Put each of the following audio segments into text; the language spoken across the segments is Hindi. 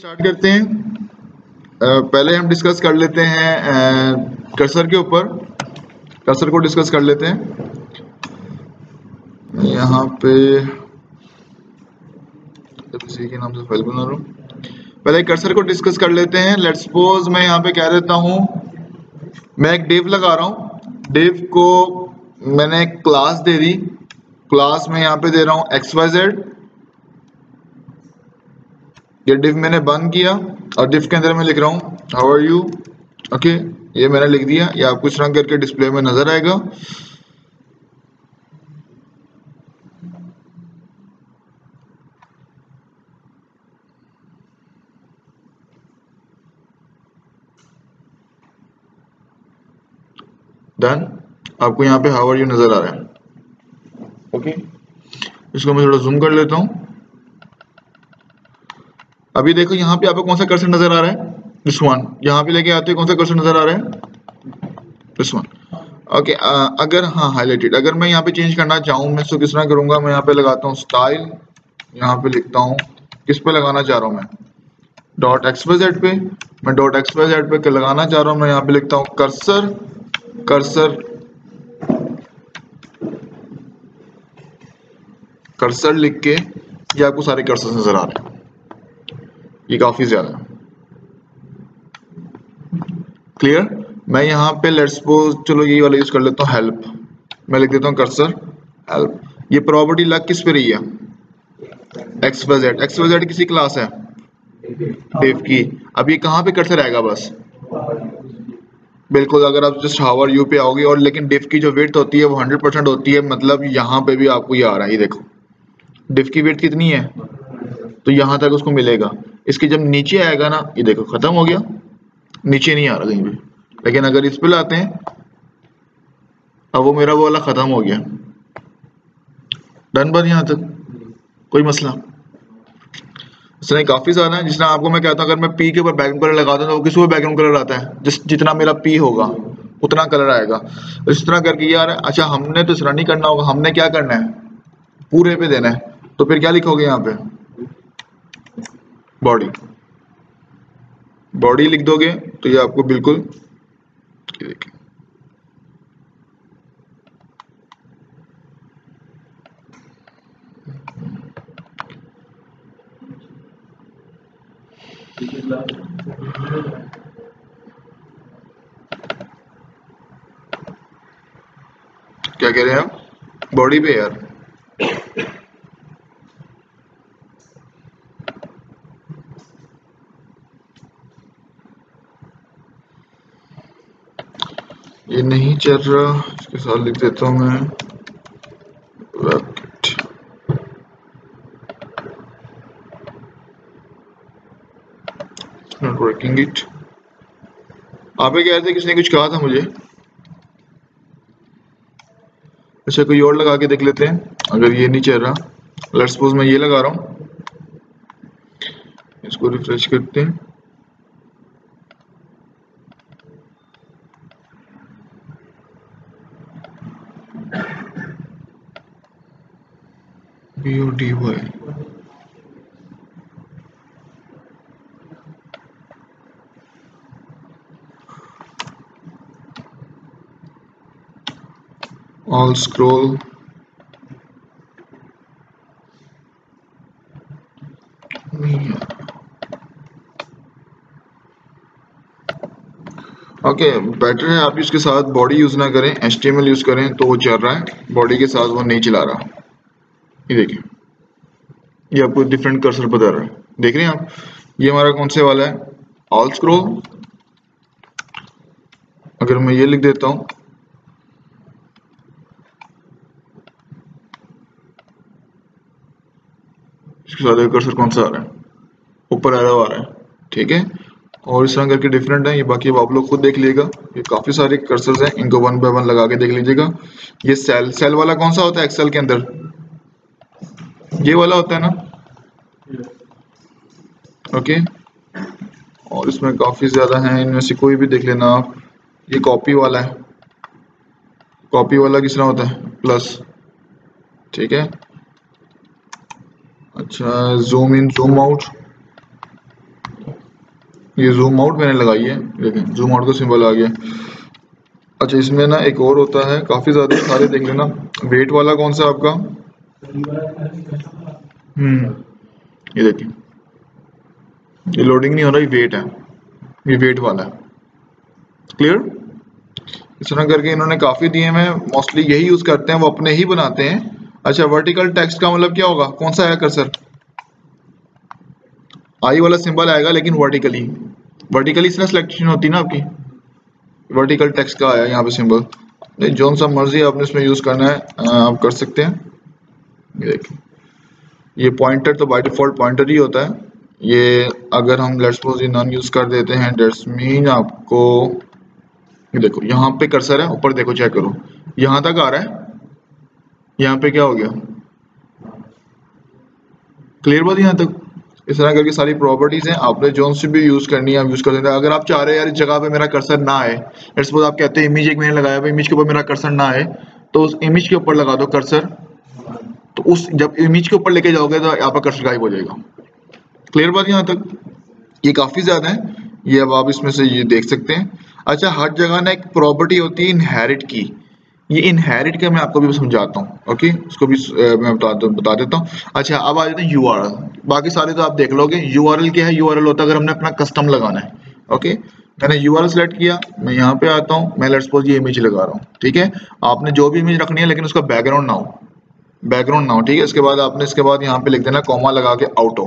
स्टार्ट करते हैं। पहले हम डिस्कस कर लेते हैं कर्सर के ऊपर। कर्सर को डिस्कस कर लेते हैं। यहाँ पे के नाम से फ़ाइल बना रहा हूँ। पहले कर्सर को डिस्कस कर लेते हैं। लेट्स सपोज़ मैं यहाँ पे कह देता हूँ, मैं एक डेव लगा रहा हूँ। डेव को मैंने क्लास दे दी। क्लास में यहाँ पे दे रहा हूँ एक्स वाई जेड ये डिव मैंने बंद किया और डिव के अंदर मैं लिख रहा हूँ हाउ आर यू ओके ये मैंने लिख दिया, ये आपको इस रंग करके डिस्प्ले में नज़र आएगा। डन आपको यहाँ पे हावर यू नज़र आ रहा है। Okay okay. इसको मैं थोड़ा जूम कर लेता हूँ। अभी देखो यहाँ पे आपको कौन सा कर्सर नज़र आ रहा है? दिस वन यहाँ पे लेके आते हैं कौन सा कर्सर नज़र आ रहा है? दिस वन ओके अगर हाँ हाईलाइटेड अगर मैं यहाँ पे चेंज करना चाहूँ, मैं इसको किस तरह करूँगा? मैं यहाँ पे लगाता हूँ स्टाइल यहाँ पे लिखता हूँ किस पे लगाना चाह रहा हूँ मैं? डॉट एक्स वाई जेड पे. मैं डॉट एक्स वाई जेड पे लगाना चाह रहा हूँ? मैं यहाँ पे लिखता हूँ कर्सर कर्सर कर्सर लिख के ये आपको सारे कर्सर नज़र आ रहे हैं। ये काफ़ी ज़्यादा क्लियर मैं यहाँ पे लेट्स सपोज़ चलो ये वाला यूज़ कर लेता हूँ हेल्प मैं लिख देता हूँ कर्सर हेल्प ये प्रॉपर्टी लग किस पे रही है? X Y Z X Y Z किसी क्लास है? डेव की। अब ये कहाँ पे कर्सर आएगा बस? बिल्कुल, अगर आप जस्ट हावर यू पे आओगे और लेकिन डिफ की जो वेट होती है वो हंड्रेड परसेंट होती है मतलब यहाँ पे भी आपको ये आ रहा है। ये देखो। डिफ की वेट कितनी है? तो यहाँ तक उसको मिलेगा। इसके जब नीचे आएगा ना, ये देखो, खत्म हो गया। नीचे नहीं आ रहा कहीं भी। लेकिन अगर इस पे लाते हैं, अब वो मेरा वो वाला खत्म हो गया। डन बन यहाँ तक। कोई मसला? इसलिए काफ़ी ज़्यादा है, जिसने आपको मैं कहता हूँ, अगर मैं पी के ऊपर बैकग्राउंड कलर लगाता हूँ तो किस बैकग्राउंड कलर आता है। जिस, जितना मेरा पी होगा, उतना कलर आएगा। इस तरह करके यार अच्छा हमने तो इस नहीं करना होगा। हमने क्या करना है? पूरे पे देना है। तो फिर क्या लिखोगे यहाँ पे? बॉडी बॉडी लिख दोगे तो ये आपको बिल्कुल देखिए। क्या कह रहे हैं आप? बॉडी पे यार। ये नहीं चल रहा। इसके साथ लिख देता हूँ मैं। वेबकिट नॉट वर्किंग इट आप कह रहे थे किसने कुछ कहा था मुझे? अच्छा कोई और लगा के देख लेते हैं, अगर ये नहीं चल रहा। लेट्स सपोज़ मैं ये लगा रहा हूँ। इसको रिफ्रेश करते हैं। O D Y. All scroll. Okay okay, better है आप इसके साथ बॉडी यूज़ ना करें एच यूज़ करें तो वो चल रहा है। बॉडी के साथ वो नहीं चला रहा। ये देखिए। ये आपको डिफरेंट कर्सर बता रहा है। देख रहे हैं आप? ये हमारा कौन से वाला है? ऑल स्क्रोल अगर मैं ये लिख देता हूँ। इसके साथ कर्सर कौन सा आ रहा है? ऊपर आ रहा है। ठीक है? और इस तरह करके डिफरेंट है। ये बाकी आप लोग खुद देख लीजिएगा। ये काफ़ी सारे कर्सर्स हैं। इनको वन बाय वन लगा के देख लीजिएगा। ये सेल सेल वाला कौन सा होता है? एक्सेल के अंदर। ये वाला होता है ना? ओके और इसमें काफ़ी ज़्यादा है, इनमें से कोई भी देख लेना आप। ये कॉपी वाला है। कॉपी वाला किस होता है? प्लस ठीक है। अच्छा जूम इन जूम आउट ये जूम आउट मैंने लगाई है। लेकिन जूम आउट का सिंबल आ गया। अच्छा इसमें ना एक और होता है। काफ़ी ज़्यादा सारे देख लेना। वेट वाला कौन सा आपका? हम्म। ये देखिए। ये लोडिंग नहीं हो रहा, ये वेट है। ये वेट वाला है। क्लियर इस तरह करके इन्होंने काफ़ी दिए हैं। मोस्टली यही यूज़ करते हैं, वो अपने ही बनाते हैं। अच्छा वर्टिकल टेक्स्ट का मतलब क्या होगा? कौन सा आया कर सर आई वाला सिंबल आएगा, लेकिन वर्टिकली वर्टिकली इसमें सिलेक्शन होती ना आपकी। वर्टिकल टेक्स्ट का आया यहाँ पे सिंबल जो सा मर्ज़ी आपने इसमें यूज़ करना है आप कर सकते हैं। ये देखिए। ये पॉइंटर तो बाई डिफ़ॉल्ट पॉइंटर ही होता है। ये अगर हम लेट्स सपोज़ ये नॉन यूज़ कर देते हैं डेट्स मीन आपको, ये देखो, यहाँ पे कर्सर है, ऊपर देखो चेक करो। यहाँ तक आ रहा है। यहाँ पे क्या हो गया? क्लियर बात यहाँ तक? इस तरह करके सारी प्रॉपर्टीज़ हैं। आपने जो से भी यूज़ करनी है यूज़ कर देते हैं। अगर आप चाह रहे हैं, यार, इस जगह पे मेरा कर्सर ना आए सपोज़ आप कहते हैं इमेज एक मैंने लगाया इमेज के ऊपर मेरा कर्सर ना आए तो उस इमेज के ऊपर लगा दो कर्सर उस जब इमेज के ऊपर लेके जाओगे तो पर कर्सर गायब हो जाएगा। क्लियर बात यहाँ तक? ये काफ़ी ज़्यादा है। ये अब आप इसमें से ये देख सकते हैं। अच्छा हर जगह ना एक प्रॉपर्टी होती है इनहेरिट की। ये इनहेरिट का मैं आपको भी समझाता हूँ ओके उसको भी मैं बता, बता देता हूँ। अच्छा अब आ जाते हैं यूआरएल बाकी सारे तो आप देख लोगे। यूआरएल क्या है? यूआरएल होता है अगर हमने अपना कस्टम लगाना है ओके मैंने यूआरएल सेलेक्ट किया। मैं यहाँ पे आता हूँ। मैं लेट्स सपोज़ ये इमेज लगा रहा हूँ ठीक है? आपने जो भी इमेज रखनी है लेकिन उसका बैकग्राउंड ना हो। बैकग्राउंड ना हो ठीक है? इसके बाद आपने इसके बाद यहाँ पे लिख देना कॉमा लगा के आउट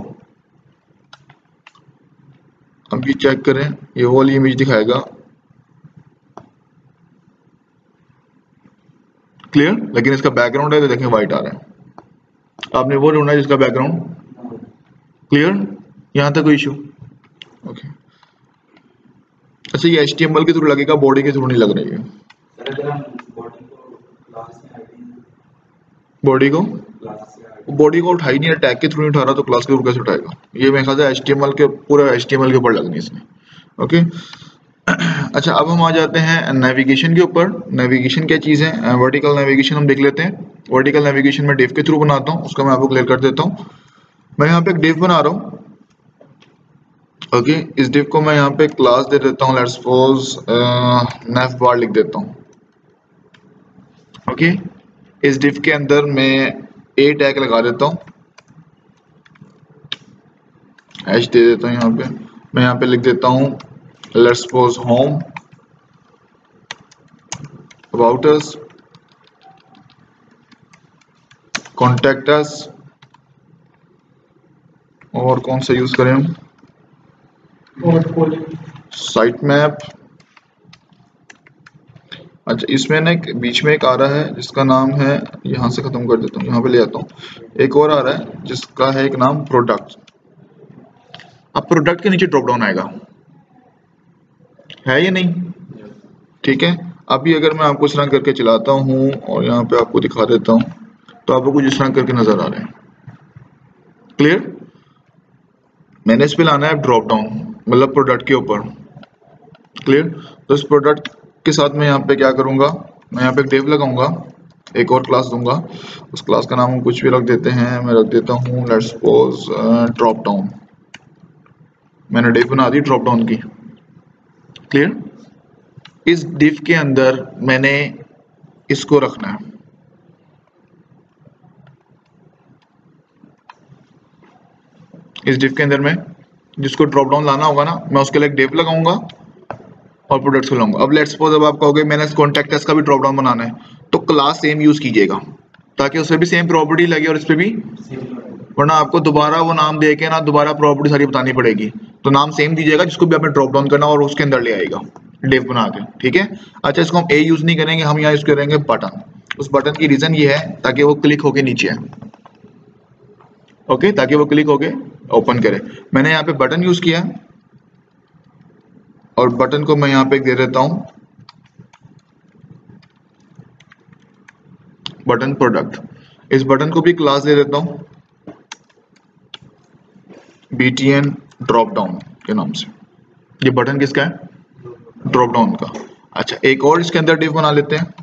अब ये चेक करें, ये वाली इमेज दिखाएगा। क्लियर लेकिन इसका बैकग्राउंड है तो देखें व्हाइट आ रहा है। आपने वो ढूंढना है जिसका बैकग्राउंड क्लियर यहाँ तक कोई इशू ओके अच्छा ये एच के थ्रू लगेगा बॉडी के थ्रू नहीं लग रही है। बॉडी को? बॉडी को उठाई नहीं टैग के थ्रू नहीं उठा रहा तो क्लास के थ्रू कैसे उठाएगा? ये मेरे ख्याल से एच के, पूरा एच के ऊपर लगनी इसमें ओके अच्छा अब हम आ जाते हैं नेविगेशन के ऊपर। नेविगेशन क्या चीज़ है? वर्टिकल नेविगेशन हम देख लेते हैं। वर्टिकल नेविगेशन में डेव के थ्रू बनाता हूँ, उसका मैं आपको क्लियर कर देता हूँ। मैं यहाँ पे एक डेव बना रहा हूँ। ओके इस डिव को मैं यहाँ पे क्लास दे देता हूँ लेट्स सपोज़ नेफ बार लिख देता हूँ। ओके इस डिव के अंदर मैं ए टैग लगा देता हूँ। एच दे देता हूँ यहाँ पे। मैं यहाँ पे लिख देता हूँ let's suppose home about us contact us और कौन सा यूज़ करें हम? साइट मैप अच्छा इसमें ना एक, बीच में एक आ रहा है, जिसका नाम है, यहाँ से खत्म कर देता हूँ, यहाँ पे ले आता हूँ। एक और आ रहा है, जिसका है एक नाम प्रोडक्ट अब प्रोडक्ट के नीचे ड्रॉप डाउन आएगा। है या नहीं? ठीक है? अभी अगर मैं आपको इस तरह करके चलाता हूँ, और यहाँ पे आपको दिखा देता हूँ तो आपको कुछ इस तरह करके नज़र आ रहे हैं। क्लियर मैंने इस पर लाना है ड्रॉप डाउन मतलब प्रोडक्ट के ऊपर। क्लियर तो इस प्रोडक्ट के साथ मैं यहाँ पे क्या करूँगा? मैं यहाँ पे एक डेव लगाऊँगा, एक और क्लास दूँगा। उस क्लास का नाम हम कुछ भी रख देते हैं। मैं रख देता हूँ लेट्स सपोज़ ड्रॉप डाउन मैंने डेव बना दी ड्रॉप डाउन की। क्लियर इस डिफ के अंदर मैंने इसको रखना है। इस डिफ के अंदर में जिसको ड्रॉप डाउन लाना होगा ना, मैं उसके लिए एक डिफ लगाऊँगा। और प्रोडक्ट्स को लाऊँगा अब लेट्स सपोज़ अब आप कहोगे मैंने इस कॉन्टेक्ट का भी ड्रॉप डाउन बनाना है। तो क्लास सेम यूज़ कीजिएगा ताकि उससे भी सेम प्रॉपर्टी लगे और इस पर भी वरना आपको दोबारा वो नाम दे के ना दोबारा प्रॉपर्टी सारी बतानी पड़ेगी। तो नाम सेम दीजिएगा जिसको भी आपने ड्रॉप डाउन करना और उसके अंदर ले आएगा डिव बना के ठीक है? अच्छा इसको हम ए यूज़ नहीं करेंगे हम यहाँ यूज़ करेंगे बटन उस बटन की रीजन ये है ताकि वो क्लिक होके नीचे है ओके ताकि वो क्लिक होके ओपन करे। मैंने यहाँ पे बटन यूज़ किया। और बटन को मैं यहाँ पे दे देता हूँ। Button product. इस बटन को भी क्लास दे देता हूँ। एन ड्रॉप डाउन के नाम से। ये बटन किसका है? ड्रॉप डाउन का। अच्छा एक और इसके अंदर डिव बना लेते हैं।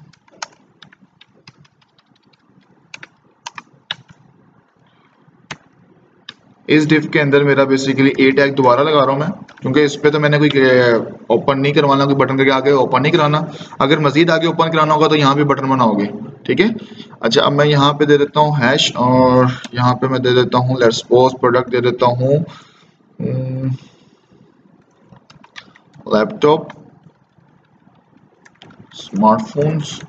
इस डिफ के अंदर मेरा बेसिकली ए टैग दोबारा लगा रहा हूँ मैं, क्योंकि इस पर तो मैंने कोई ओपन नहीं करवाना, कोई बटन करके आगे ओपन नहीं कराना। अगर मजीद आगे ओपन कराना होगा तो यहाँ पे बटन बनाओगे, ठीक है? अच्छा अब मैं यहाँ पे दे देता हूँ हैश और यहाँ पे मैं दे देता हूँ लेट्स सपोज़ प्रोडक्ट दे देता हूँ। लैपटॉप स्मार्टफोन्स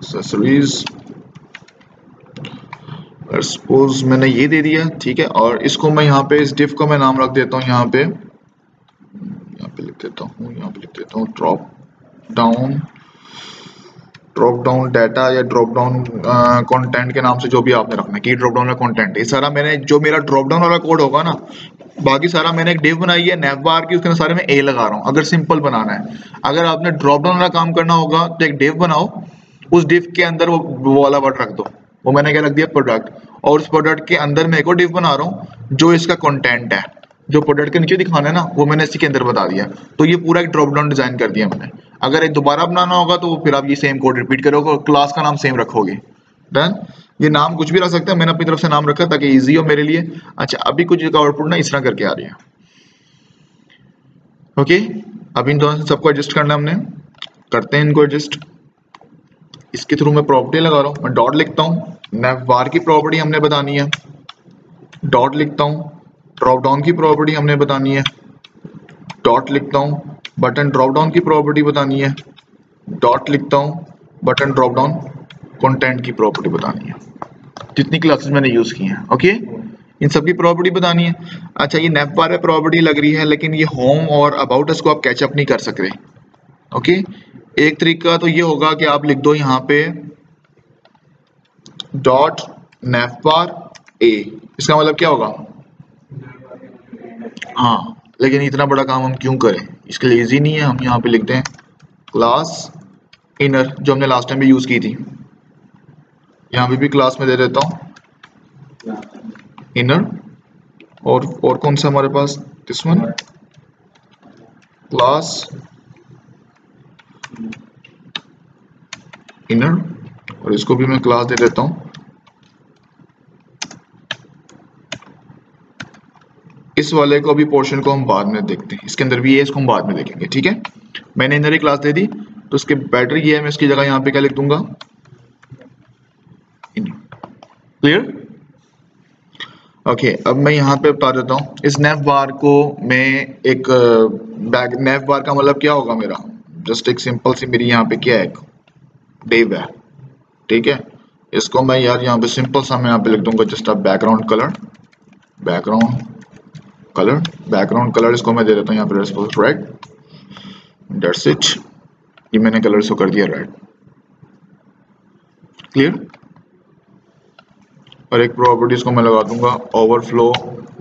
एक्सेसरीज सपोज़ मैंने ये दे दिया, ठीक है, और इसको मैं यहाँ पे, इस डिफ को मैं नाम रख देता हूँ यहाँ पे। यहाँ पे लिख देता हूँ, यहाँ पे लिख देता हूँ drop down drop down data या ड्रॉप डाउन कंटेंट के नाम से जो भी आपने रखना है की ड्रॉप डाउन कंटेंट ये सारा मैंने, जो मेरा ड्रॉप डाउन वाला कोड होगा ना, बाकी सारा मैंने एक डिव बनाई है नेव बार की, उसके सारे में ए लगा रहा हूँ, अगर सिंपल बनाना है। अगर आपने ड्रॉप डाउन वाला काम करना होगा तो एक डिव बनाओ उस डिव के अंदर वो, वाला वर्ड रख दो। वो मैंने क्या रख दिया? प्रोडक्ट और उस प्रोडक्ट के अंदर मैं एक और डिव बना रहा हूँ जो इसका कंटेंट है। जो प्रोडक्ट के नीचे दिखाना है ना वो मैंने इसी के अंदर बता दिया। तो ये पूरा एक ड्रॉप डाउन डिज़ाइन कर दिया मैंने अगर एक दोबारा बनाना होगा तो फिर आप ये सेम कोड रिपीट करोगे और क्लास का नाम सेम रखोगे। डन ये नाम कुछ भी रख सकते हैं मैंने अपनी तरफ़ से नाम रखा ताकि इजी हो मेरे लिए। अच्छा अभी कुछ आउटपुट ना इस तरह करके आ रही है। ओके अभी इन दोनों सबको एडजस्ट करना हमने। करते हैं इनको एडजस्ट इसके थ्रू मैं प्रॉपर्टी लगा रहा हूँ। मैं डॉट लिखता हूँ। नेव बार की प्रॉपर्टी हमने बतानी है। डॉट लिखता हूँ। ड्रॉप डाउन की प्रॉपर्टी हमने बतानी है। डॉट लिखता हूँ। बटन ड्रॉप डाउन की प्रॉपर्टी बतानी है। डॉट लिखता हूँ। बटन ड्रॉप डाउन कंटेंट की प्रॉपर्टी बतानी है। जितनी क्लासेस मैंने यूज़ की हैं ओके इन सब की प्रॉपर्टी बतानी है। अच्छा ये नेप बार में प्रॉपर्टी लग रही है, लेकिन ये होम और अबाउट को आप कैचअप नहीं कर सकते ओके एक तरीका तो ये होगा कि आप लिख दो यहाँ पे डॉट नेफ बार ए इसका मतलब क्या होगा? हाँ लेकिन इतना बड़ा काम हम क्यों करें? इसके लिए इजी नहीं है, हम यहाँ पे लिखते हैं क्लास इनर जो हमने लास्ट टाइम भी यूज़ की थी। यहाँ पे भी क्लास में दे देता हूँ। इनर और और कौन सा हमारे पास? दिस वन क्लास इनर और इसको भी मैं क्लास दे देता हूँ। इस वाले को भी पोर्शन को हम बाद में देखते हैं। इसके अंदर भी है इसको हम बाद में देखेंगे, ठीक है? मैंने इनर ही क्लास दे दी तो इसके बैटर ये है, मैं इसकी जगह यहाँ पे क्या लिख दूँगा? क्लियर ओके अब मैं यहाँ पे बता देता हूँ। इस नेफ बार को मैं एक बैग नेफ बार का मतलब क्या होगा मेरा? जस्ट एक सिंपल सी मेरी यहाँ पे क्या है डेव है, ठीक है? इसको मैं यार यहाँ पे सिंपल सा मैं यहाँ पे लिख दूँगा, just a background colour background colour background colour इसको मैं दे देता हूँ यहाँ पे रेस्पॉन्स रेड डेट्स इट ये मैंने कलर इसको कर दिया रेड क्लियर और एक प्रॉपर्टीज़ को मैं लगा दूँगा ओवरफ्लो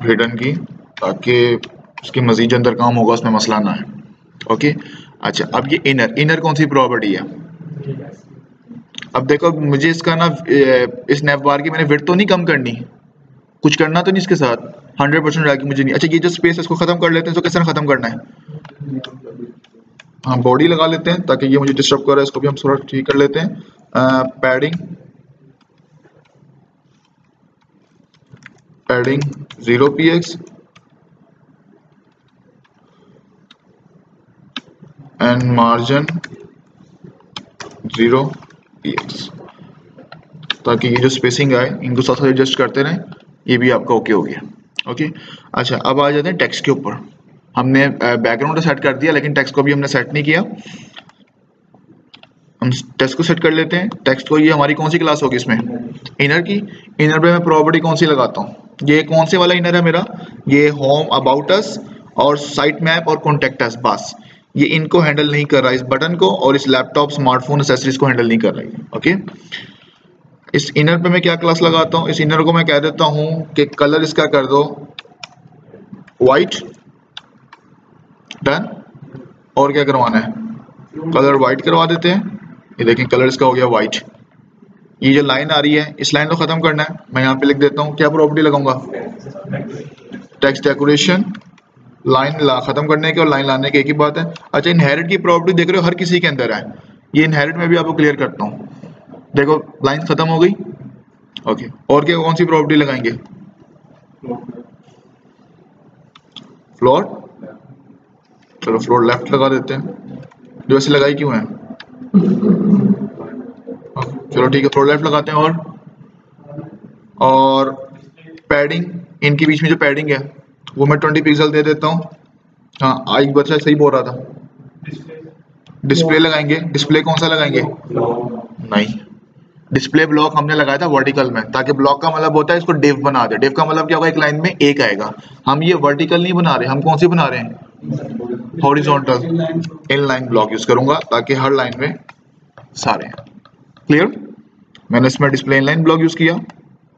हिडन की, ताकि उसकी मजीद अंदर काम होगा, उसमें मसला ना है ओके अच्छा अब ये इनर इनर कौन सी प्रॉपर्टी है? अब देखो, मुझे इसका ना इस नेप बार की मैंने वेट तो नहीं कम करनी। कुछ करना तो नहीं इसके साथ। हंड्रेड परसेंट रैकिंग मुझे नहीं। अच्छा ये जो स्पेस है, इसको खत्म कर लेते हैं तो किस खत्म करना है? हाँ बॉडी लगा लेते हैं, ताकि ये मुझे डिस्टर्ब कर रहा है इसको भी हम थोड़ा ठीक कर लेते हैं। Padding padding zero P X margin zero P X ताकि ये जो स्पेसिंग आए, इनको साथ साथ एडजस्ट करते रहें, ये भी आपका ओके हो गया। ओके अच्छा अब आ जाते हैं टेक्स्ट के ऊपर। हमने बैकग्राउंड तो सेट कर दिया, लेकिन टेक्स्ट को भी हमने सेट नहीं किया। हम टेक्स्ट को सेट कर लेते हैं। टेक्स्ट को, ये हमारी कौन सी क्लास होगी इसमें? इनर की। इनर पे मैं प्रॉपर्टी कौन सी लगाता हूँ? ये कौन से वाला इनर है मेरा? ये होम अबाउट अस और साइट मैप और कॉन्टेक्ट अस बस। ये इनको हैंडल नहीं कर रहा इस बटन को और इस लैपटॉप स्मार्टफ़ोन एसेसरीज को हैंडल नहीं कर रही ओके इस इनर पे मैं क्या क्लास लगाता हूँ? इस इनर को मैं कह देता हूँ कि कलर इसका कर दो वाइट डन और क्या करवाना है? कलर वाइट करवा देते हैं। ये देखें कलर इसका हो गया वाइट ये जो लाइन आ रही है, इस लाइन को खत्म करना है। मैं यहाँ पे लिख देता हूँ, क्या प्रॉपर्टी लगाऊँगा? टेक्स्ट डेकोरेशन लाइन ला, खत्म करने के और लाइन लाने के एक ही बात है। अच्छा इनहेरिट की प्रॉपर्टी देख रहे हो, हर किसी के अंदर है। ये इनहेरिट में भी आपको क्लियर करता हूँ। देखो, लाइन खत्म हो गई। ओके और क्या, कौन सी प्रॉपर्टी लगाएँगे? फ्लोर चलो फ्लोर लेफ़्ट लगा देते हैं। जो ऐसे लगाई क्यों है? चलो, ठीक है फ्लोर लेफ़्ट लगाते हैं और और पैडिंग इनके बीच में जो पैडिंग है वो मैं ट्वेंटी पिक्सल दे देता हूँ। हाँ आई बच्चा सही बोल रहा था। डिस्प्ले लगाएँगे। डिस्प्ले कौन सा लगाएँगे? नहीं। डिस्प्ले ब्लॉक हमने लगाया था वर्टिकल में ताकि ब्लॉक का मतलब होता है इसको डिव बना दे। डिव का मतलब क्या होगा? एक लाइन में एक आएगा। हम ये वर्टिकल नहीं बना रहे हम कौन सी बना रहे हैं? Horizontal inline block use करूँगा ताकि हर लाइन में सारे क्लियर मैंने इसमें display inline block use किया।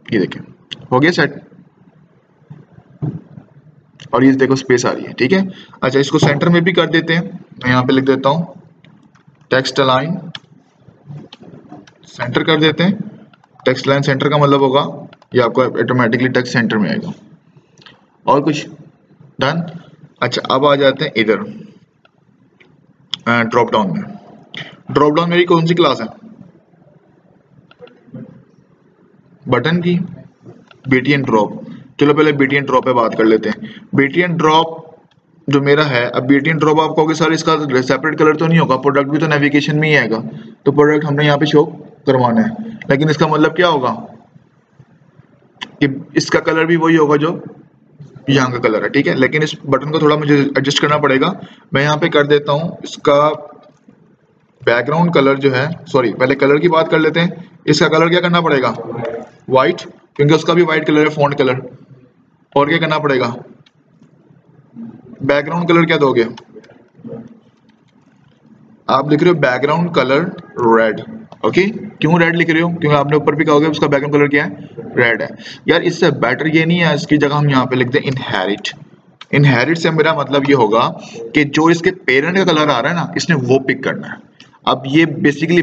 ये देखें हो गया सेट और ये देखो स्पेस आ रही है, ठीक है? अच्छा इसको सेंटर में भी कर देते हैं। मैं यहाँ पे लिख देता हूँ। टेक्स्ट लाइन सेंटर कर देते हैं। टेक्स्ट लाइन सेंटर का मतलब होगा, ये आपको ऑटोमेटिकली टेक्स्ट सेंटर में आएगा। और कुछ? डन अच्छा अब आ जाते हैं इधर। ड्रॉप डाउन में। ड्रॉप डाउन मेरी कौन सी क्लास है? बटन की? बीटी एंड ड्रॉप चलो पहले बीटी एंड ड्रॉप पे बात कर लेते हैं। बीटी एंड ड्रॉप जो मेरा है, अब बीटीएन ड्रॉप आप कहोगे, सर, इसका सेपरेट कलर तो नहीं होगा प्रोडक्ट भी तो नेविगेशन में ही आएगा। तो प्रोडक्ट हमने यहाँ पे शो करवाना है। लेकिन इसका मतलब क्या होगा? कि इसका कलर भी वही होगा जो यहाँ का कलर है, ठीक है? लेकिन इस बटन को थोड़ा मुझे एडजस्ट करना पड़ेगा। मैं यहाँ पे कर देता हूँ, इसका बैकग्राउंड कलर जो है सॉरी पहले कलर की बात कर लेते हैं। इसका कलर क्या करना पड़ेगा? व्हाइट क्योंकि उसका भी व्हाइट कलर है फ़ोन कलर और क्या करना पड़ेगा? बैकग्राउंड कलर क्या दोगे? आप लिख रहे हो बैकग्राउंड कलर रेड ओके क्यों रेड लिख रहे हो? क्योंकि आपने ऊपर भी कहोगे उसका बैकग्राउंड कलर क्या है? रेड है. यार, इससे बेटर ये नहीं है, इसकी जगह हम यहाँ पे लिख दें इनहेरिट इनहेरिट से मेरा मतलब ये होगा कि जो इसके पेरेंट का कलर आ रहा है ना, इसने वो पिक करना है. अब ये बेसिकली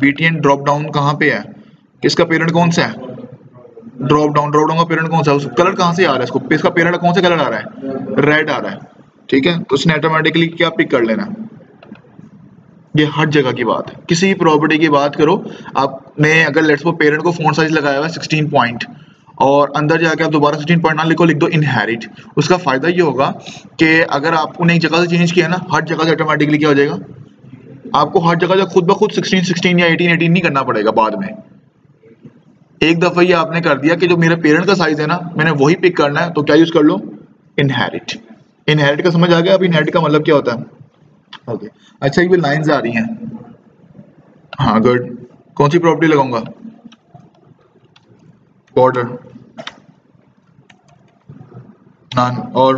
बीटीएन ड्रॉप डाउन कहाँ पे है? इसका पेरेंट कौन सा है? ड्रॉप डाउन ड्रॉप डाउन का पेरेंट कौन सा है? कलर कहाँ से आ रहा है? इसको, इसका पेरेंट कौन सा कलर आ रहा है? रेड आ रहा है। ठीक है? तो उसने ऑटोमेटिकली क्या पिक कर लेना? ये हर जगह की बात है। किसी भी प्रॉपर्टी की बात करो, आपने अगर लेट्स वो पेरेंट को फ़ोन साइज़ लगाया हुआ है सिक्सटीन पॉइंट और अंदर जाके आप दोबारा सिक्सटीन पॉइंट ना लिखो, लिख दो इनहेरिट उसका फ़ायदा ये होगा कि अगर आपने एक जगह से चेंज किया ना, हर जगह से ऑटोमेटिकली क्या हो जाएगा? आपको हर जगह खुद ब खुद सिक्सटीन सिक्सटीन या एटीन एटीन नहीं करना पड़ेगा बाद में। एक दफ़ा ये आपने कर दिया कि जो मेरे पेरेंट का साइज़ है ना, मैंने वही पिक करना है तो क्या यूज़ कर लो? इनहेरिट इनहेरिट का समझ आ गया? अब इनहेरिट का मतलब क्या होता है? Okay okay. अच्छा ये लाइंस आ रही हैं। हाँ गुड कौन सी प्रॉपर्टी लगाऊँगा? बॉर्डर नॉन और?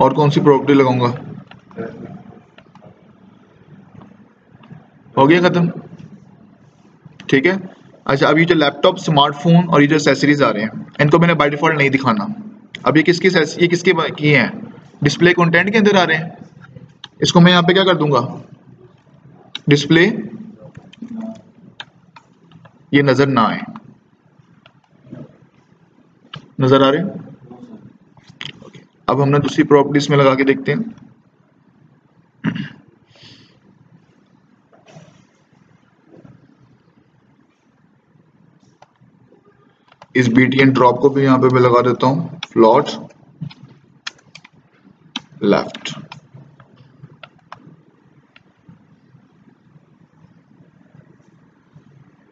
और कौन सी प्रॉपर्टी लगाऊँगा? हो गया खत्म? ठीक है? अच्छा अब ये जो लैपटॉप स्मार्टफ़ोन और ये जो एसेसरीज आ रहे हैं, इनको मैंने बाय डिफ़ॉल्ट नहीं दिखाना। अब ये किसकी ये किसके की हैं? डिस्प्ले कंटेंट के अंदर आ रहे हैं। इसको मैं यहाँ पे क्या कर दूँगा? डिस्प्ले ये नज़र ना आए। नज़र आ रहे हैं? अब हमने दूसरी प्रॉपर्टीज़ में लगा के देखते हैं। इस बीटीएन ड्रॉप को भी यहाँ पे मैं लगा देता हूँ फ्लॉट लेफ़्ट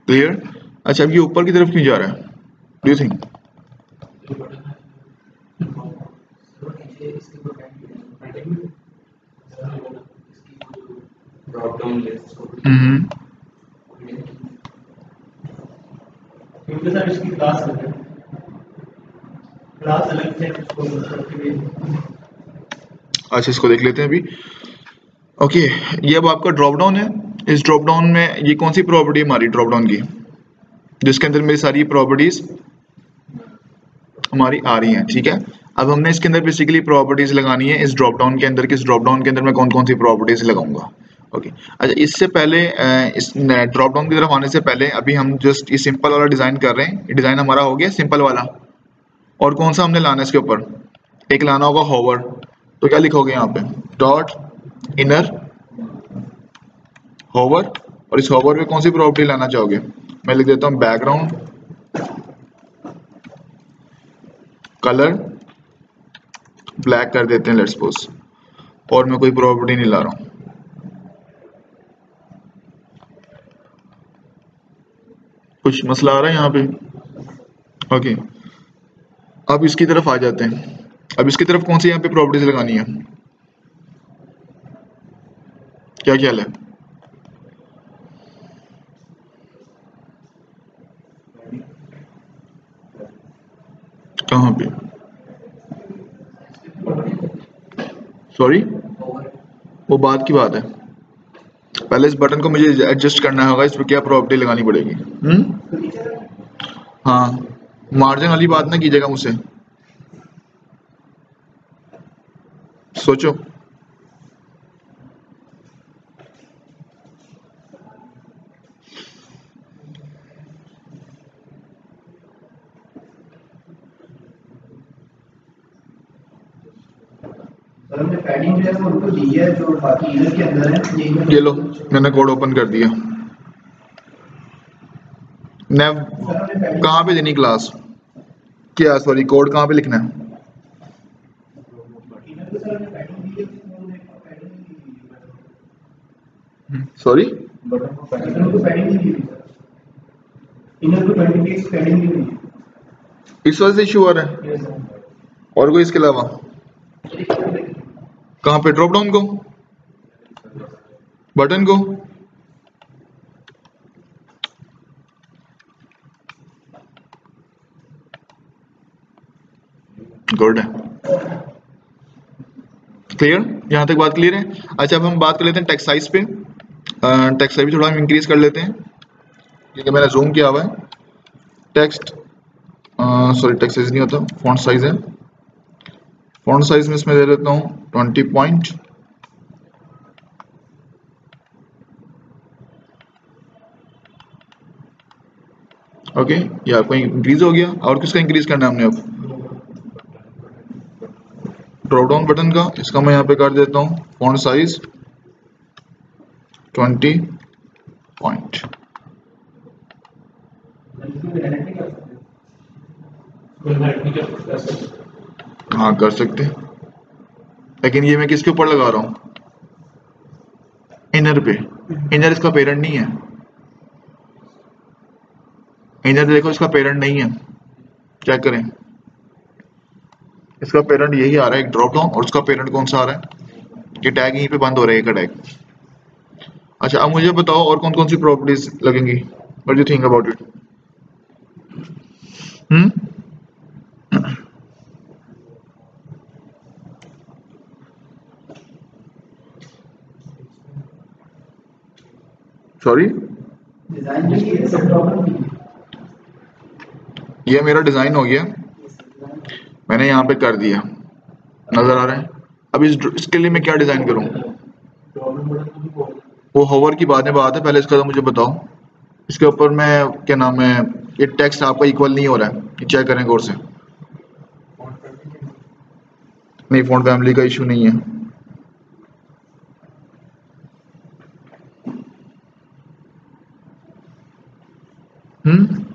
क्लियर अच्छा अब ये ऊपर की तरफ़ क्यों जा रहा है? डू थिंक हम्म इसकी क्लास अलग है क्लास अलग है अच्छा इसको देख लेते हैं अभी। ओके ये अब आपका ड्रॉप डाउन है। इस ड्रॉप डाउन में ये कौन सी प्रॉपर्टी हमारी ड्रॉप डाउन की? जिसके अंदर मेरी सारी प्रॉपर्टीज़ हमारी आ रही हैं, ठीक है? अब हमने इसके अंदर बेसिकली प्रॉपर्टीज़ लगानी है। इस ड्रॉप डाउन के अंदर, किस ड्रॉप डाउन के अंदर मैं कौन कौन सी प्रॉपर्टीज़ लगाऊँगा? ओके अच्छा इससे पहले इस ड्रॉप डाउन की तरफ़ आने से पहले अभी हम जस्ट ये सिंपल वाला डिज़ाइन कर रहे हैं। डिज़ाइन हमारा हो गया सिंपल वाला। और कौन सा हमने लाना है इसके ऊपर? एक लाना होगा होवर तो क्या लिखोगे यहाँ पे? डॉट इनर होवर और इस होवर पे कौन सी प्रॉपर्टी लाना चाहोगे? मैं लिख देता हूँ बैकग्राउंड कलर ब्लैक कर देते हैं लेट्स सपोज़ और मैं कोई प्रॉपर्टी नहीं ला रहा हूँ। कुछ मसला आ रहा है यहाँ पे? ओके अब इसकी तरफ़ आ जाते हैं। अब इसकी तरफ़ कौन सी यहाँ पे प्रॉपर्टीज़ लगानी है? क्या ख्याल है? कहाँ पे? सॉरी वो बात की बात है। पहले इस बटन को मुझे एडजस्ट करना होगा, इस पर क्या प्रॉपर्टी लगानी पड़ेगी? हम्म? हाँ। मार्जिन वाली बात ना कीजिएगा मुझसे। सोचो। ये लो मैंने कोड ओपन कर दिया। नेव कहाँ पे देनी क्लास क्या सॉरी कोड कहाँ पे लिखना है? सॉरी इस वजह से इशू आ रहा है। और कोई इसके अलावा? कहाँ पे? ड्रॉप डाउन को? बटन को? गुड है क्लियर यहाँ तक बात क्लियर है? अच्छा अब हम बात कर लेते हैं टेक्स्ट साइज़ पे। टेक्स्ट साइज़ भी थोड़ा हम इंक्रीज कर लेते हैं। क्योंकि मैंने जूम किया हुआ है टेक्स्ट सॉरी टेक्स्ट साइज़ नहीं होता फॉन्ट साइज़ है। फॉन्ट साइज़ में इसमें दे देता हूँ ट्वेंटी पॉइंट ओके ये आपका इंक्रीज हो गया, और किसका इंक्रीज करना है हमने अब? ड्रॉप डाउन बटन का, इसका मैं यहाँ पे कर देता हूँ फॉन्ट साइज़ ट्वेंटी पॉइंट। हाँ कर सकते लेकिन ये मैं किसके ऊपर लगा रहा हूँ? इनर पे। इनर इसका पेरेंट नहीं है। इनर देखो, इसका पेरेंट नहीं है। क्या करें। इसका पेरेंट यही आ रहा है, एक ड्रॉप डाउन और उसका पेरेंट कौन सा आ रहा है? ये टैग यहीं पे बंद हो रहा है, एक टैग अच्छा अब मुझे बताओ और कौन कौन सी प्रॉपर्टीज़ लगेंगी? What you think about it hmm sorry ये मेरा डिज़ाइन हो गया। मैंने यहाँ पे कर दिया। नज़र आ रहा है। अब इस इसके लिए मैं क्या डिज़ाइन करूँ? वो होवर की बाद में बात है, पहले इसका तो मुझे बताओ। इसके ऊपर मैं, क्या नाम है, ये टेक्स्ट आपका इक्वल नहीं हो रहा है चेक करें गौर से। नहीं फ़ोन फैमिली का इशू नहीं है। हम्म?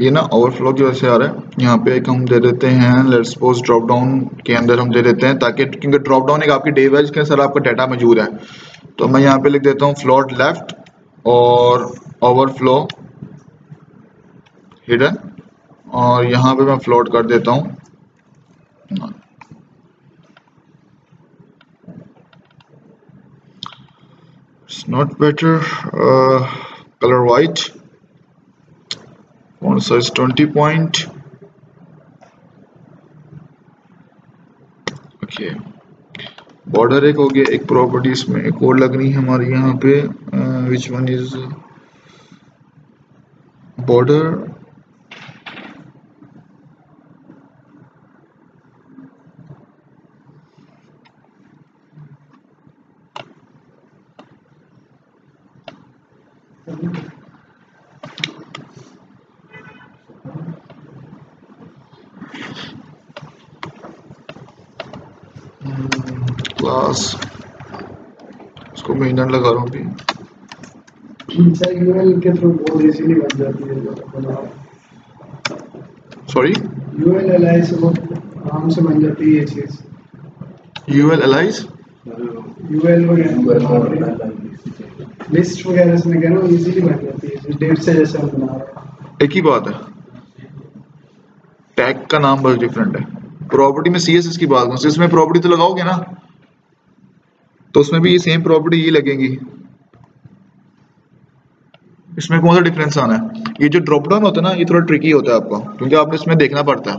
ये ना ओवरफ्लो की वजह से आ रहा है। यहाँ पे एक हम दे देते हैं लेट्स सपोज़ ड्रॉप डाउन के अंदर हम दे देते हैं ताकि क्योंकि ड्रॉप डाउन एक आपकी डे है के सर आपका डाटा मौजूद है। तो मैं यहाँ पे लिख देता हूँ फ्लॉट लेफ़्ट और ओवरफ्लो हिडन और यहाँ पे मैं फ्लोट कर देता हूँ। Better uh, color white font size 20 point? Okay border एक हो गया, एक प्रॉपर्टी इसमें, एक और लगनी है हमारी यहाँ पे which one is border class. इसको मैं इंजन लगा रहा हूँ सर यूएल है सॉरी यूएल एलआई से बहुत आराम से बन जाती है ये चीज़। यू एल एलाइज यूएल वगैरह। लिस्ट वगैरह से मैं कह रहा हूँ इजीली बन जाती है डेट से जैसे हम बना रहे हैं। एक ही बात है। टैग का नाम बस डिफरेंट है। प्रॉपर्टी में सीएसएस की बात करूँ इसमें प्रॉपर्टी तो लगाओगे ना? तो उसमें भी ये सेम प्रॉपर्टी ये लगेगी। इसमें कौन सा डिफरेंस आना है? ये जो ड्रॉप डाउन होता है ना ये थोड़ा ट्रिकी होता है आपका क्योंकि आपने इसमें देखना पड़ता है।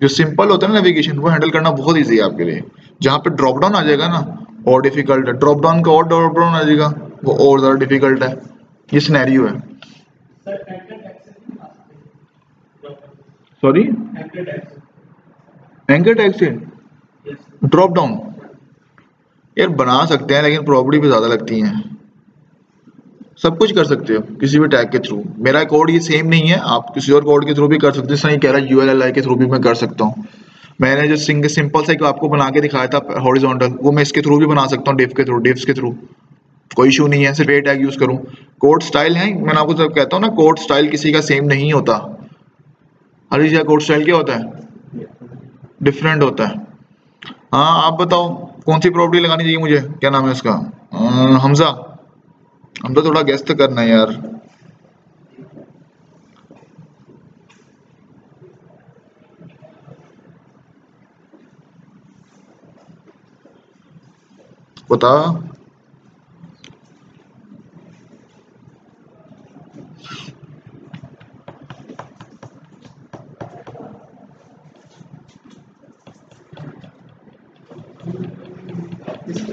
जो सिंपल होता है ना नेविगेशन वो हैंडल करना बहुत ईजी है आपके लिए। जहाँ पे ड्रॉप डाउन आ जाएगा ना और डिफ़िकल्ट है। ड्रॉप डाउन का और ड्रॉप डाउन आ जाएगा वो और ज़्यादा डिफ़िकल्ट है। ये सिनेरियो है। सॉरी एंकर टैग से ड्रॉप डाउन यार बना सकते हैं, लेकिन प्रॉपर्टी पे ज़्यादा लगती हैं। सब कुछ कर सकते हो, किसी भी टैग के थ्रू मेरा कोड ये सेम नहीं है, आप किसी और कोड के थ्रू भी कर सकते हैं। कह रहा है यूएलएलआई के थ्रू भी मैं कर सकता हूँ। मैंने जो सिंगल सिंपल सा आपको बना के दिखाया था हॉरिजॉन्टल वो मैं इसके थ्रू भी बना सकता हूँ डिफ के थ्रू डिफ्स के थ्रू कोई इशू नहीं है, सिर्फ़ ए टैग यूज़ करूँ। कोड स्टाइल है मैंने आपको सब कहता हूँ ना कोड स्टाइल किसी का सेम नहीं होता। हर चीज़ कोड स्टाइल क्या होता है? डिफरेंट होता है। हाँ आप बताओ। कौन सी प्रॉपर्टी लगानी चाहिए मुझे? क्या नाम है उसका? अ, हमजा। हम तो थोड़ा गेस्ट करना है यार। बता।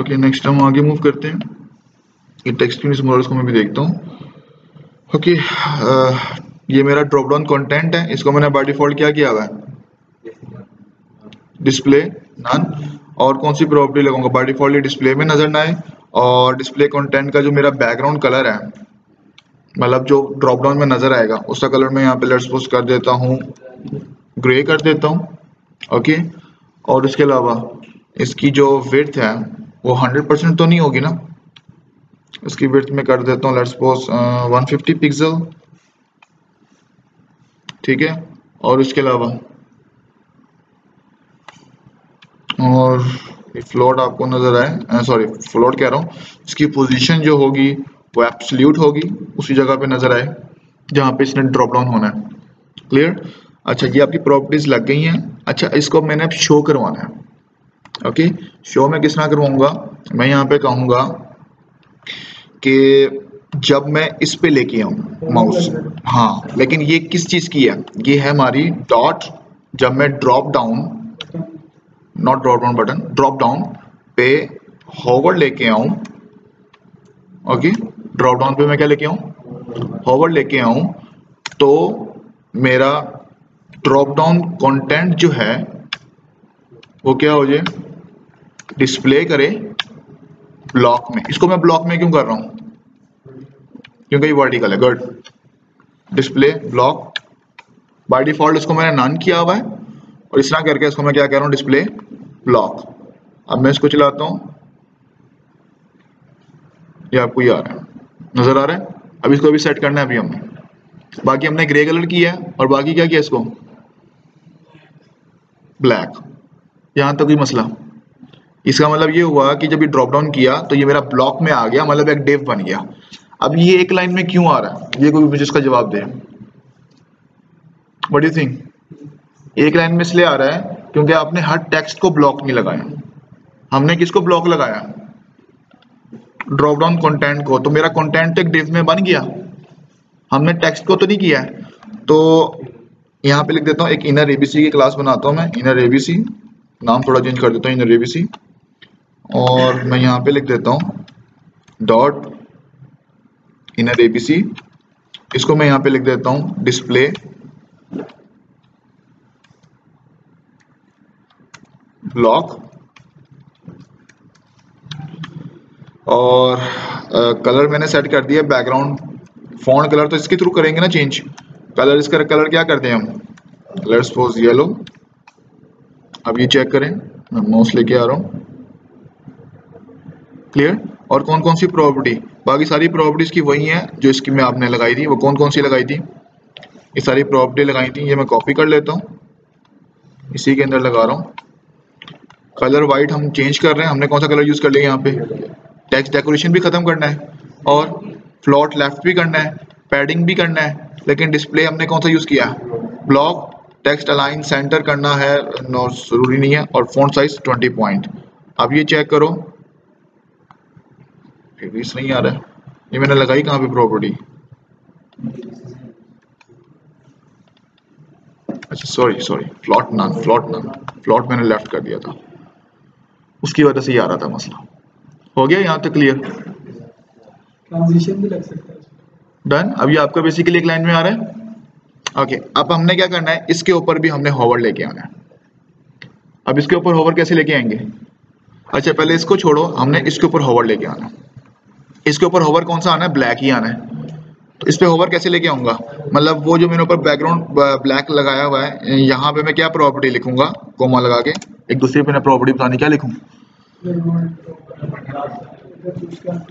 ओके नेक्स्ट हम आगे मूव करते हैं। ये टेक्स्ट यूनिट मॉडल्स को मैं भी देखता हूँ। ओके okay, ये मेरा ड्रॉप डाउन कंटेंट है। इसको मैंने बाय डिफ़ॉल्ट क्या किया हुआ है? डिस्प्ले नन और कौन सी प्रॉपर्टी लगाऊँगा? बाय डिफ़ॉल्ट डिस्प्ले में नज़र ना आए। और डिस्प्ले कंटेंट का जो मेरा बैकग्राउंड कलर है मतलब जो ड्रॉप डाउन में नज़र आएगा उसका कलर मैं यहाँ पे लेट्स पोस्ट कर देता हूँ। ग्रे कर देता हूँ। ओके और इसके अलावा इसकी जो विड्थ है वो 100% तो नहीं होगी ना? इसकी विड्थ में कर देता हूँ लेट्स सपोज़ 150 पिक्सल ठीक है? और इसके अलावा? और फ्लोट आपको नज़र आए सॉरी फ्लोट कह रहा हूँ। इसकी पोजीशन जो होगी, वो एब्सोल्यूट होगी, उसी जगह पे नज़र आए, जहाँ पे इसने ड्रॉप डाउन होना है। क्लियर अच्छा ये आपकी प्रॉपर्टीज़ लग गई हैं। अच्छा इसको मैंने अब शो करवाना है। ओके शो में किस तरह करवाऊँगा मैं यहाँ पे कहूँगा कि जब मैं इस पे लेके आऊँ माउस हाँ लेकिन ये किस चीज़ की है? ये है हमारी डॉट जब मैं drop down not drop down button drop down पे होवर लेके आऊँ ओके ड्रॉप डाउन पे मैं क्या लेके आऊँ? होवर लेके आऊँ तो मेरा ड्रॉप डाउन कंटेंट जो है, वो क्या हो जाए? डिस्प्ले करे ब्लॉक में। इसको मैं ब्लॉक में क्यों कर रहा हूँ? क्योंकि ये वर्टिकल है। Good display block by default इसको मैंने नन किया हुआ है। और इस तरह करके इसको मैं क्या कह रहा हूँ? डिस्प्ले ब्लॉक अब मैं इसको चलाता हूँ। ये आपको ये आ रहा है। नज़र आ रहा है? अब इसको अभी सेट करना है अभी हमने। बाकी हमने ग्रे कलर किया है। और बाकी क्या किया इसको? ब्लैक यहाँ तक तो कोई मसला। इसका मतलब ये हुआ कि जब ये ड्रॉप डाउन किया तो ये मेरा ब्लॉक में आ गया मतलब एक डेव बन गया। अब ये एक लाइन में क्यों आ रहा है? ये कोई मुझे इसका जवाब दे। वट यू थिंक एक लाइन में इसलिए आ रहा है, क्योंकि आपने हर टेक्स्ट को ब्लॉक नहीं लगाया। हमने किसको ब्लॉक लगाया? ड्रॉप डाउन कंटेंट को। तो मेरा कंटेंट एक डिव में बन गया। हमने टेक्स्ट को तो नहीं किया है। तो यहाँ पे लिख देता हूँ, एक इनर एबीसी की क्लास बनाता हूँ मैं। इनर एबीसी नाम थोड़ा चेंज कर देता हूँ इनर एबीसी और मैं यहाँ पे लिख देता हूँ डॉट इनर एबीसी इसको मैं यहाँ पे लिख देता हूँ डिस्प्ले ब्लॉक और कलर मैंने सेट कर दिया बैकग्राउंड फ़ोन कलर तो इसके थ्रू करेंगे ना चेंज कलर इसका कलर क्या करते हैं हम? लेट्स सपोज़ येलो अब ये चेक करें, मैं माउस लेके आ रहा हूँ. क्लियर और कौन कौन सी प्रॉपर्टी बाकी सारी प्रॉपर्टीज़ की वही है जो इसकी में आपने लगाई थी। वो कौन कौन सी लगाई थी? ये सारी प्रॉपर्टी लगाई थी, ये मैं कॉपी कर लेता हूँ। इसी के अंदर लगा रहा हूँ। कलर वाइट हम चेंज कर रहे हैं। हमने कौन सा कलर यूज़ कर लिया यहाँ पे? टेक्स्ट डेकोरेशन भी खत्म करना है और फ्लॉट लेफ़्ट भी करना है पैडिंग भी करना है, लेकिन डिस्प्ले हमने कौन सा यूज़ किया? ब्लॉक टेक्स्ट अलाइन सेंटर करना है ज़रूरी नहीं है, और फ़ोन साइज़ 20 पॉइंट अब ये चेक करो। इस नहीं आ रहा है। ये मैंने लगाई कहाँ पे प्रॉपर्टी अच्छा sorry sorry float none float none float मैंने लेफ़्ट कर दिया था। उसकी वजह से ये आ रहा था मसला। हो गया यहाँ तक क्लियर ट्रांजिशन भी लग सकता है। डन अभी आपका बेसिकली एक लाइन में आ रहा है? ओके okay, अब हमने क्या करना है? इसके ऊपर भी हमने होवर लेके आना है। अब इसके ऊपर होवर कैसे लेके आएँगे? अच्छा पहले इसको छोड़ो। हमने इसके ऊपर होवर लेके आना है। इसके ऊपर होवर कौन सा आना है? ब्लैक ही आना है। तो इस पे होवर कैसे लेके आऊँगा? मतलब वो जो मेरे ऊपर बैकग्राउंड ब्लैक लगाया हुआ है यहाँ पे मैं क्या प्रॉपर्टी लिखूँगा? कोमा लगा के। एक दूसरी पे प्रॉपर्टी बतानी क्या लिखूँ?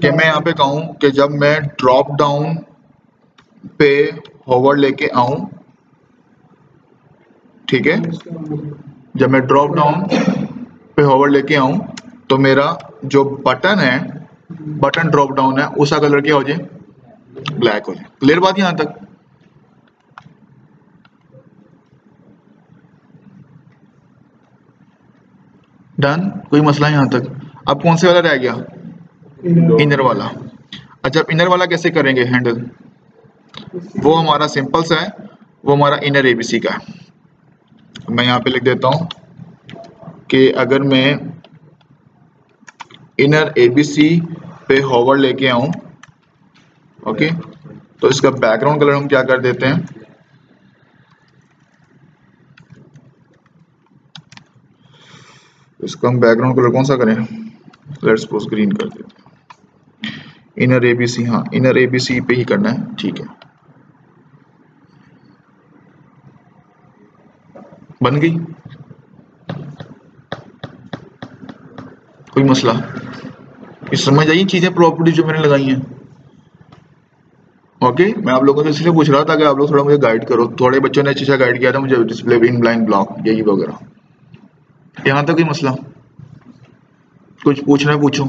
कि मैं यहाँ पे कहूँ कि जब मैं ड्रॉप डाउन पे होवर लेके आऊँ, ठीक है? जब मैं ड्रॉप डाउन पे होवर लेके आऊँ तो मेरा जो बटन है बटन ड्रॉप डाउन है उसका कलर क्या हो जाए ब्लैक हो जाए। क्लियर बात यहाँ तक? डन कोई मसला यहाँ तक? अब कौन से वाला रह गया? इनर वाला। अच्छा इनर वाला कैसे करेंगे हैंडल वो हमारा सिंपल सा है वो हमारा इनर एबीसी का है। मैं यहाँ पे लिख देता हूँ कि अगर मैं इनर एबीसी पे होवर लेके आऊँ। ओके तो इसका बैकग्राउंड कलर हम क्या कर देते हैं? इसका हम बैकग्राउंड कलर कौन सा करें? लेट्स सपोज़ ग्रीन कर देते हैं। इनर एबीसी हाँ इनर एबीसी पे ही करना है, ठीक है। बन गई? कोई मसला? ये समझ आई चीज़ें प्रॉपर्टी जो मैंने लगाई हैं। ओके मैं आप लोगों से इसलिए पूछ रहा था कि आप लोग थोड़ा मुझे गाइड करो। थोड़े बच्चों ने अच्छा गाइड किया था मुझे डिस्प्ले इन ब्लाइंड ब्लॉक यही वगैरह। यहाँ तक कोई मसला? कुछ पूछना है पूछो।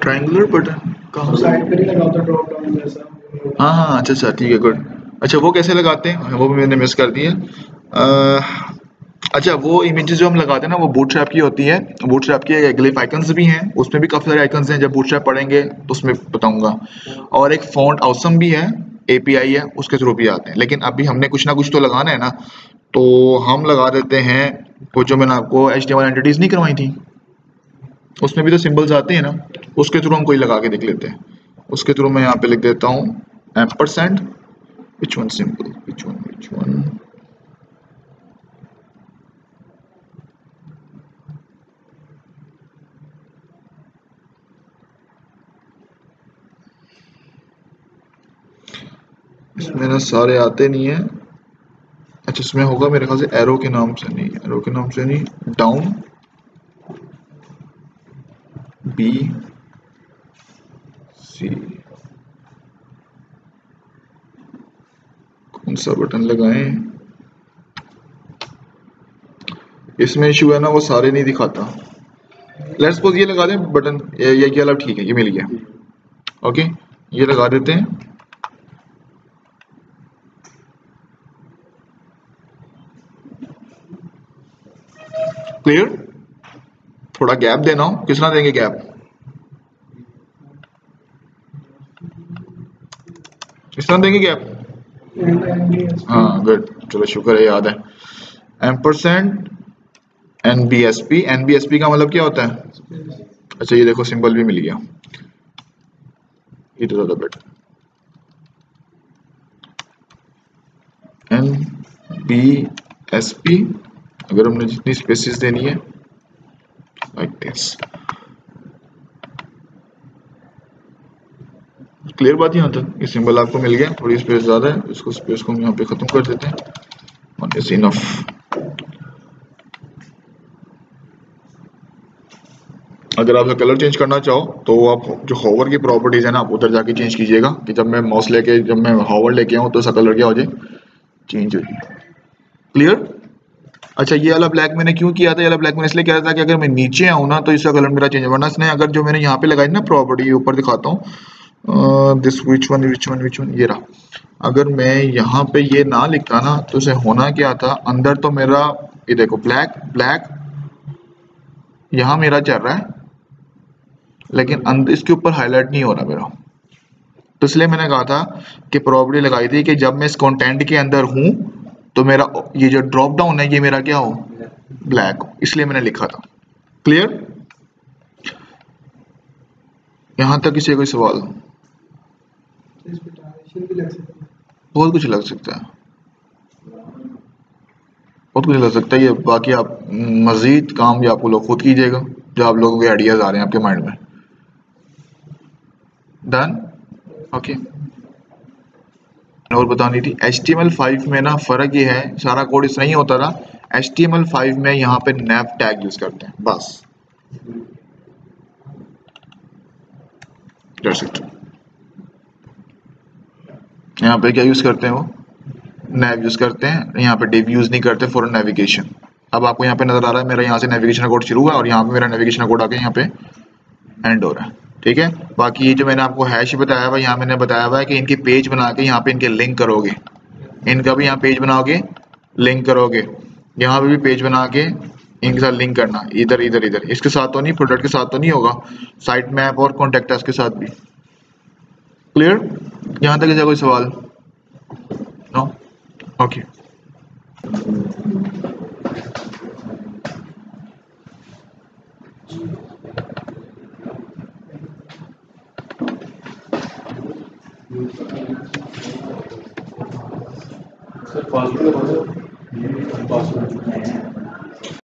ट्रायंगुलर बटन कहाँ ही हाँ हाँ अच्छा अच्छा ठीक है गुड अच्छा वो कैसे लगाते हैं? वो भी मैंने मिस कर दिया अच्छा वो इमेजेस जो हम लगाते हैं ना, वो बूट की होती है। बूट के ग्लिफ आइकन्स भी हैं। उसमें भी काफ़ी सारे आइकन्स हैं। जब बूट पढ़ेंगे तो उसमें बताऊँगा। और एक फॉन्ट आउसम भी है एपीआई है, उसके थ्रू भी आते हैं। लेकिन अभी हमने कुछ ना कुछ तो लगाना है ना तो हम लगा देते हैं वो जो मैंने आपको एच डी एंटिटीज नहीं करवाई थी। उसमें भी तो सिंबल्स आते हैं ना, उसके थ्रू हम कोई लगा के देख लेते हैं। उसके थ्रू मैं यहाँ पे लिख देता हूँ, ampersand, which one simple which one which one? इसमें ना सारे आते नहीं है। अच्छा इसमें होगा मेरे ख्याल से एरो के नाम से नहीं। एरो के नाम से नहीं डाउन बी सी कौन सा बटन लगाएँ? इसमें इशू है ना, वो सारे नहीं दिखाता। लेट्स सपोज़ ये लगा दें बटन ये ये ठीक है, ये मिल गया। ओके ये लगा देते हैं। क्लियर थोड़ा गैप देना हो। किस तरह देंगे गैप तरह देंगे एनबीएस हाँ गुड चलो, शुक्र है, याद है। M percent N B S P N B S P का मतलब क्या होता है? अच्छा ये देखो, सिंबल भी मिल गया। ये तो ज़्यादा better N B S P अगर हमने जितनी स्पेसिस देनी है लाइक दिस क्लियर बात यहाँ तक? ये सिंबल आपको मिल गया, थोड़ी स्पेस ज़्यादा है इसको स्पेस को हम यहाँ पे ख़त्म कर देते हैं। वन इज़ इनफ अगर आप कलर चेंज करना चाहो तो आप जो होवर की प्रॉपर्टीज़ है ना, आप उधर जाके चेंज कीजिएगा, कि जब मैं माउस लेके, जब मैं होवर लेके आऊँ तो इसका कलर क्या हो जाए? चेंज हो जाए। क्लियर अच्छा ये वाला ब्लैक मैंने क्यों किया था? ये वाला ब्लैक मैंने इसलिए किया था कि अगर मैं नीचे आऊँ ना तो इसका कलर मेरा चेंज वरना इसने अगर जो मैंने यहाँ पे लगाई ना प्रॉपर्टी ऊपर दिखाता हूँ। This which one which one which one ये रहा। अगर मैं यहाँ पे ये ना लिखता ना तो इसे होना क्या था? अंदर तो मेरा, ये देखो ब्लैक ब्लैक यहाँ मेरा चल रहा है। लेकिन अंदर इसके ऊपर हाईलाइट नहीं हो रहा मेरा। तो इसलिए मैंने कहा था कि प्रॉपर्टी लगाई थी कि जब मैं इस कंटेंट के अंदर हूँ तो मेरा ये जो ड्रॉप डाउन है, ये मेरा क्या हो? ब्लैक हो। इसलिए मैंने लिखा था। क्लियर यहाँ तक किसी कोई सवाल? बहुत कुछ लग सकता है। बहुत कुछ लग सकता है। ये बाकी आप मजीद काम भी आपको लोग खुद कीजिएगा, जो आप लोगों के आइडियाज़ आ रहे हैं आपके माइंड में। डन ओके और बतानी थी। HTML5 में ना फ़र्क ये है, सारा कोड इस नहीं होता था। HTML5 में यहाँ पे नैप टैग यूज़ करते हैं, बस। यहाँ पे क्या यूज़ करते हैं वो? नैव यूज़ करते हैं, यहाँ पे डिव यूज़ नहीं करते फॉर नेविगेशन अब आपको यहाँ पे नज़र आ रहा है, मेरा यहाँ से नेविगेशन कोड शुरू हुआ और यहाँ पे मेरा नेविगेशन कोड आके यहाँ पे एंड हो रहा है। ठीक है? बाकी ये जो मैंने आपको हैश बताया हुआ, यहाँ मैंने बताया हुआ है कि इनके पेज बना के यहाँ पे इनके लिंक करोगे। इनका भी यहाँ पेज बनाओगे लिंक करोगे। यहाँ पे भी पेज बना के इनके साथ लिंक करना। इधर इधर इधर। इसके साथ तो नहीं प्रोडक्ट के साथ तो नहीं होगा। साइट मैप और कॉन्टेक्ट के साथ भी। क्लियर यहाँ तक कोई सवाल? नो ओके सर पासवर्ड का मतलब पासवर्ड